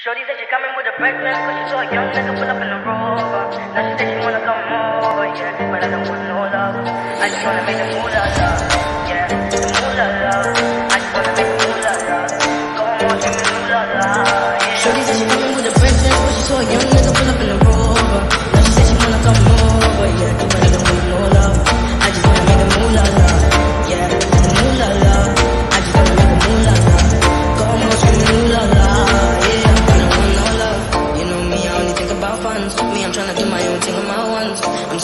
Shorty said she coming with a bredrins, cause she saw a young nigga pull up in the Rover. Now she said she wanna come over, yeah, but I don't want no love. I just wanna make the moolah love,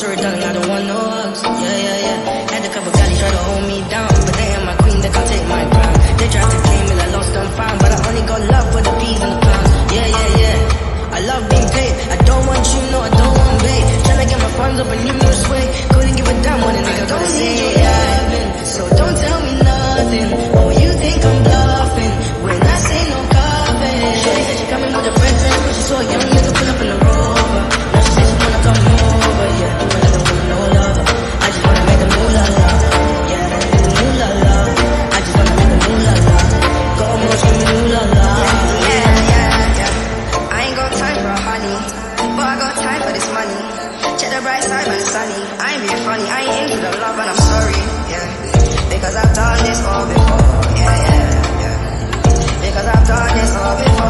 Short darling, I don't want no hugs. Yeah, yeah, yeah. Had a couple guys try to hold me down, but they ain't my queen, they can't take my crown. They tried to claim it, I lost, I'm fine, but I only got love for the peas and the clowns. Yeah, yeah, yeah. I love being paid. I don't want you, no, I don't want pay. Tryna get my funds up a numerous new. Couldn't give a damn what a nigga I don't need say. Your loving, so don't tell me nothing. funny. But I got time for this money. Check the bright side when it's sunny. I ain't being funny, I ain't into the love and I'm sorry, yeah. Because I've done this all before, yeah, yeah, yeah. Because I've done this all before.